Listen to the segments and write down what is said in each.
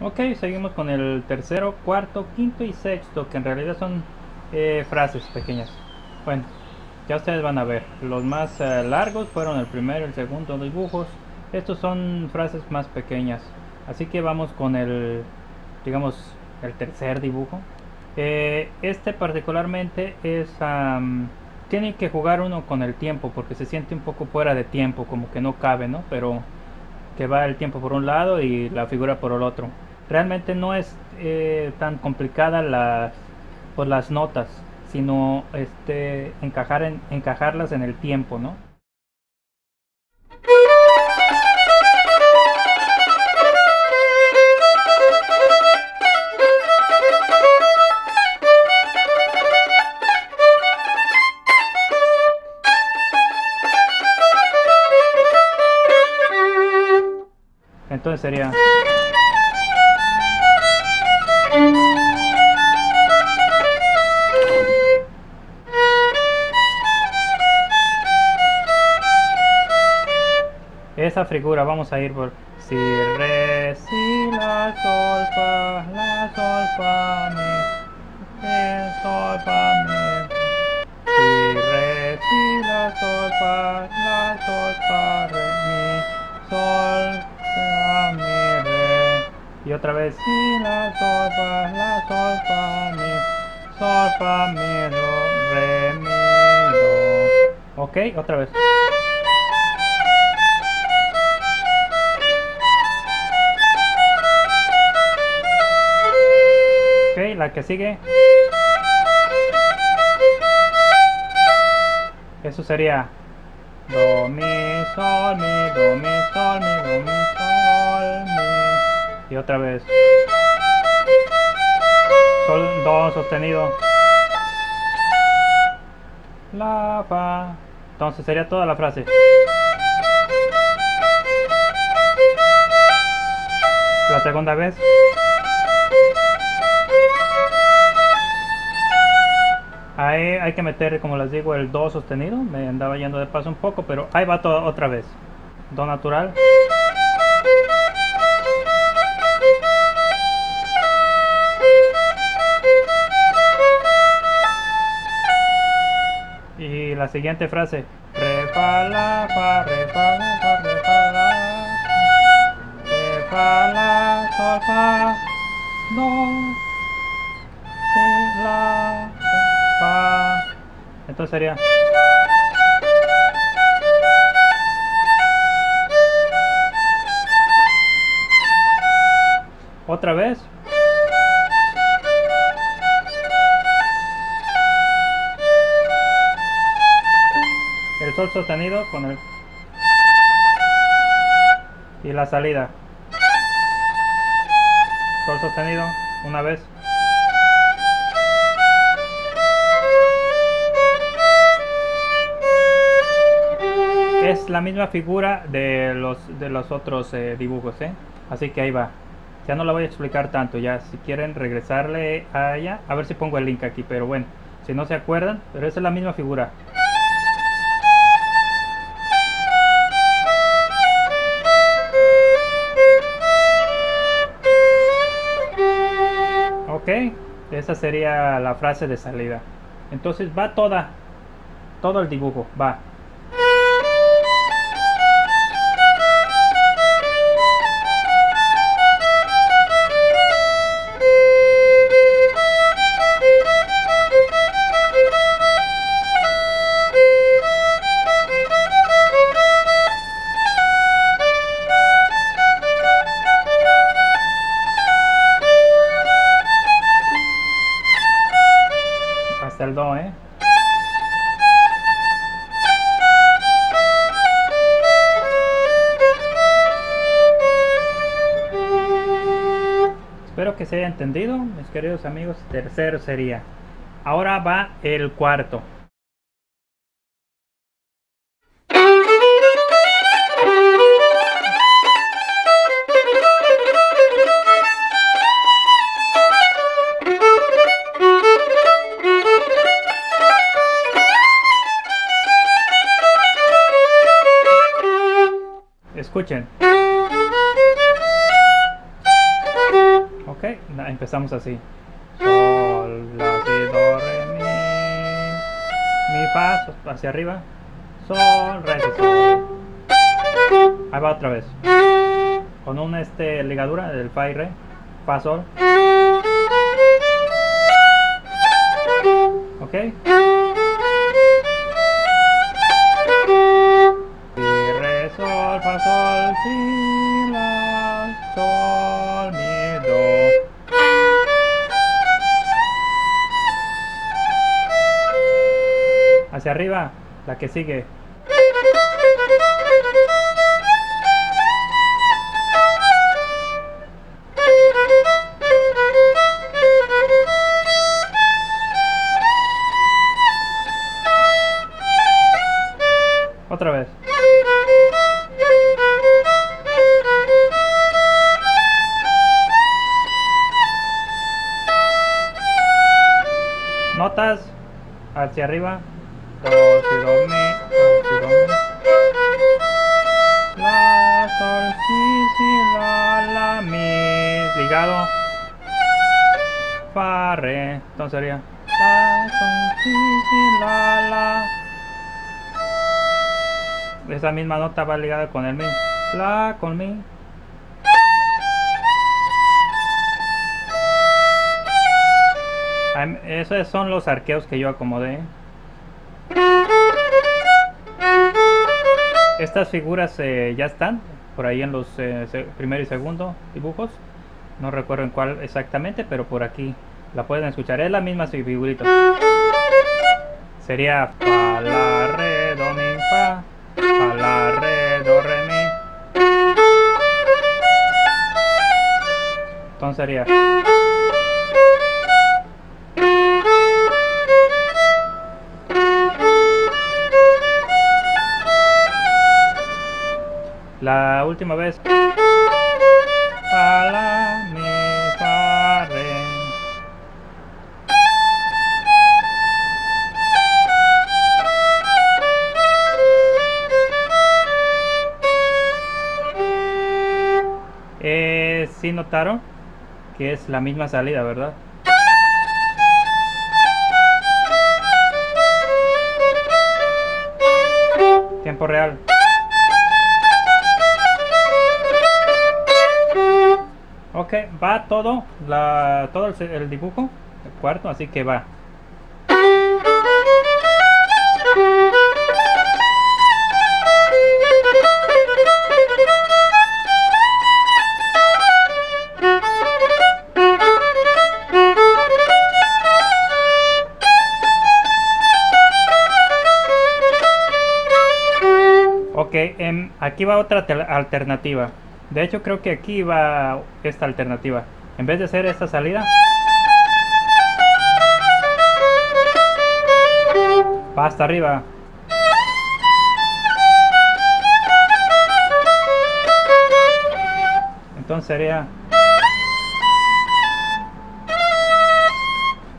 Ok, seguimos con el tercero, cuarto, quinto y sexto, que en realidad son eh, frases pequeñas. Bueno, ya ustedes van a ver. Los más eh, largos fueron el primero, el segundo dibujos. Estos son frases más pequeñas. Así que vamos con el, digamos, el tercer dibujo. Eh, este particularmente es... tiene que jugar uno con el tiempo porque se siente un poco fuera de tiempo, como que no cabe, ¿no? Pero que va el tiempo por un lado y la figura por el otro. Realmente no es eh, tan complicada las, pues, las notas, sino este, encajar en, encajarlas en el tiempo, ¿no? Entonces sería... Esa figura vamos a ir por si re si la sol fa la sol fa mi re sol fa mi. Si re si la sol fa la sol fa re mi sol fa mi re. Y otra vez si la sol fa la sol fa mi sol fa mi do re mi do. Ok otra vez la que sigue. Eso sería Do, Mi, Sol, Mi, Do, Mi, Sol, Mi, Do, Mi, Sol, Mi. Y otra vez. Sol, Do sostenido. La, Fa. Entonces sería toda la frase. La segunda vez. Ahí hay que meter, como les digo, el Do sostenido. Me andaba yendo de paso un poco, pero ahí va todo otra vez. Do natural. Y la siguiente frase. Re, fa, la, fa, re, fa, la, fa, re, fa, la. Re, fa, la, sol, fa, do, la, entonces sería... Otra vez. El sol sostenido con el... Y la salida. Sol sostenido una vez. La misma figura de los, de los otros eh, dibujos, ¿eh? Así que ahí va. Ya no la voy a explicar tanto, ya si quieren regresarle a ella, a ver si pongo el link aquí, pero bueno, si no se acuerdan, pero esa es la misma figura. Ok, esa sería la frase de salida. Entonces va toda, todo el dibujo, va. Se haya entendido, mis queridos amigos. Tercero sería. Ahora va el cuarto. Empezamos así. Sol, la, si, do, re, mi. Mi, fa, hacia arriba. Sol, re, si, sol. Ahí va otra vez. Con una este, ligadura del fa y re. Fa, sol. Ok. Hacia arriba, la que sigue. Otra vez. Notas hacia arriba. Do, si, do, mi, do, si, do, mi. La, sol, si, si, la, la, mi. Ligado. Fa, re. Entonces sería. La, sol, si, si, la, la. Esa misma nota va ligada con el mi. La con mi. Esos son los arqueos que yo acomodé. Estas figuras eh, ya están por ahí en los eh, primero y segundo dibujos. No recuerdo en cuál exactamente, pero por aquí la pueden escuchar. Es la misma figurita. Sería fa, la, re, do, mi, fa. Fa, la, re, do, re, mi. Entonces sería. La última vez. Mi. Eh, sí notaron que es la misma salida, ¿verdad? Tiempo real. Ok, va todo, la, todo el, el dibujo, el cuarto, así que va. Ok, em, aquí va otra alternativa. De hecho, creo que aquí va esta alternativa. En vez de hacer esta salida, va hasta arriba. Entonces sería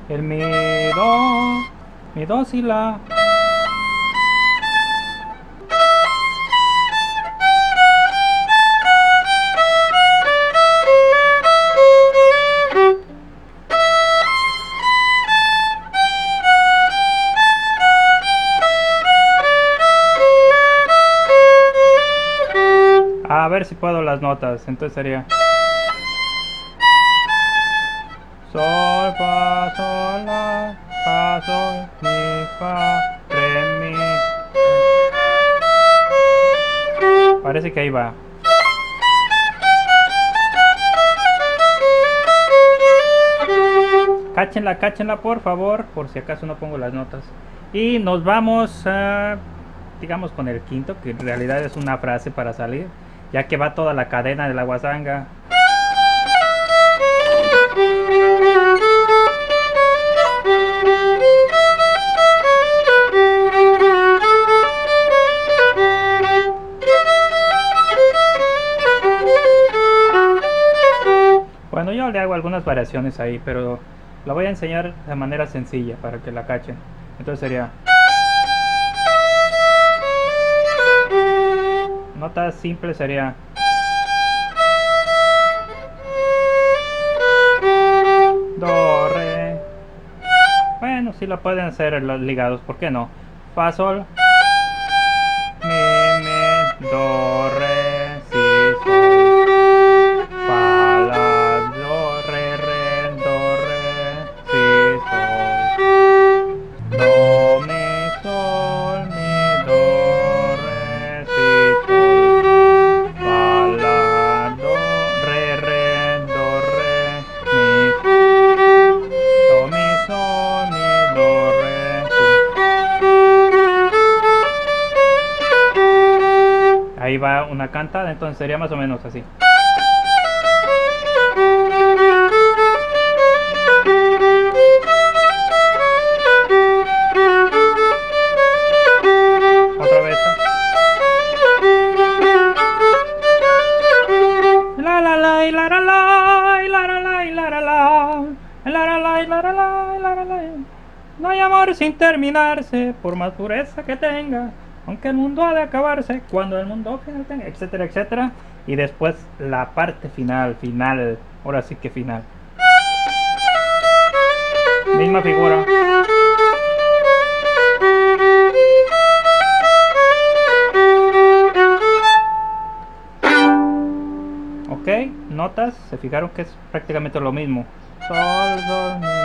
el mi do, mi do si la. A ver si puedo las notas. Entonces sería Sol, fa, sol, la, fa, sol, mi, fa, re, mi. Parece que ahí va. Cáchenla, cáchenla por favor, por si acaso no pongo las notas. Y nos vamos, a, digamos, con el quinto, que en realidad es una frase para salir, ya que va toda la cadena de la guasanga. Bueno, yo le hago algunas variaciones ahí, pero la voy a enseñar de manera sencilla para que la cachen. Entonces sería... Nota simple sería... do, re. Bueno, si lo pueden hacer los ligados, ¿por qué no? Fa, sol, Ahí va una cantada, entonces sería más o menos así. Otra vez. La la la y la la la la la la y la la la la la la y la la No hay amor sin terminarse, por más que tenga, aunque el mundo ha de acabarse, cuando el mundo etcétera, etcétera. Y después la parte final, final, ahora sí que final. Misma figura. Ok, notas, se fijaron que es prácticamente lo mismo. Sol, sol,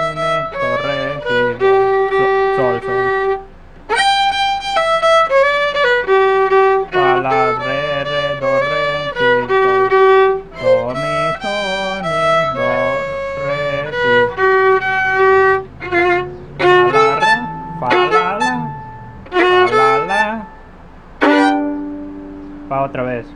Fa otra vez.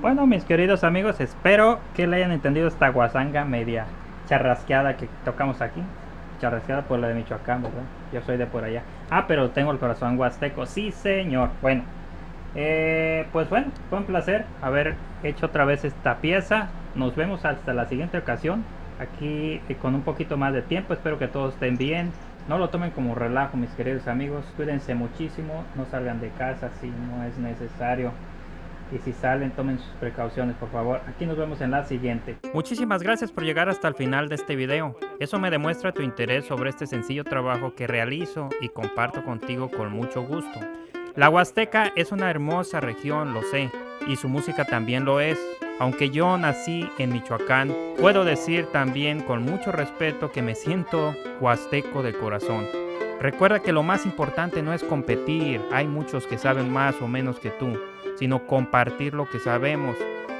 Bueno, mis queridos amigos, espero que le hayan entendido esta guasanga media charrasqueada que tocamos aquí. Charrasqueada por la de Michoacán, ¿verdad? Yo soy de por allá. Ah, pero tengo el corazón huasteco. Sí, señor. Bueno, eh, pues bueno, fue un placer haber hecho otra vez esta pieza. Nos vemos hasta la siguiente ocasión. Aquí eh, con un poquito más de tiempo. Espero que todos estén bien. No lo tomen como relajo, mis queridos amigos. Cuídense muchísimo. No salgan de casa si no es necesario. Y si salen, tomen sus precauciones, por favor. Aquí nos vemos en la siguiente. Muchísimas gracias por llegar hasta el final de este video. Eso me demuestra tu interés sobre este sencillo trabajo que realizo y comparto contigo con mucho gusto. La Huasteca es una hermosa región, lo sé, y su música también lo es. Aunque yo nací en Michoacán, puedo decir también con mucho respeto que me siento huasteco de corazón. Recuerda que lo más importante no es competir, hay muchos que saben más o menos que tú, sino compartir lo que sabemos.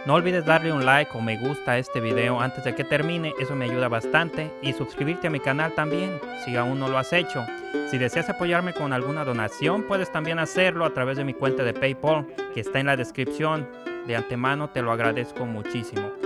No olvides darle un like o me gusta a este video antes de que termine, eso me ayuda bastante. Y suscribirte a mi canal también, si aún no lo has hecho. Si deseas apoyarme con alguna donación, puedes también hacerlo a través de mi cuenta de PayPal, que está en la descripción. De antemano te lo agradezco muchísimo.